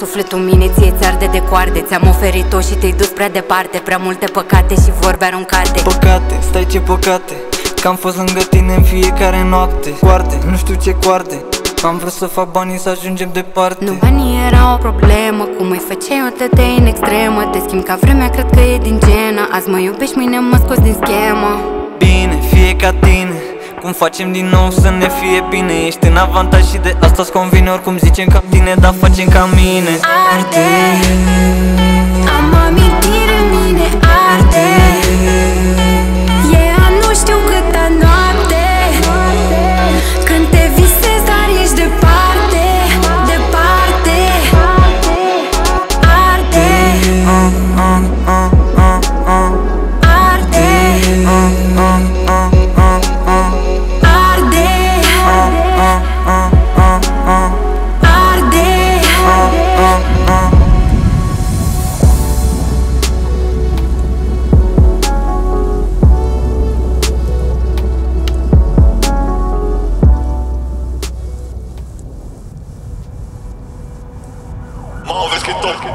sufletul mine ție ți arde de coarde. Ți-am oferit-o și te-ai dus prea departe. Prea multe păcate și vorbe aruncate. Păcate, stai ce păcate Că am fost lângă tine în fiecare noapte. Coarte, nu știu ce coarte am vrut să fac banii să ajungem departe. Nu banii era o problemă Cum îi făceai o tăte în extremă. Te schimb ca vremea, cred că e din genă. Azi mă iubești, mâine mă scoți din schemă. Bine, fie ca tine cum facem din nou să ne fie bine? Ești în avantaj și de asta-ți convine. Oricum zicem ca tine, dar facem ca mine. Arde Móveis que toque.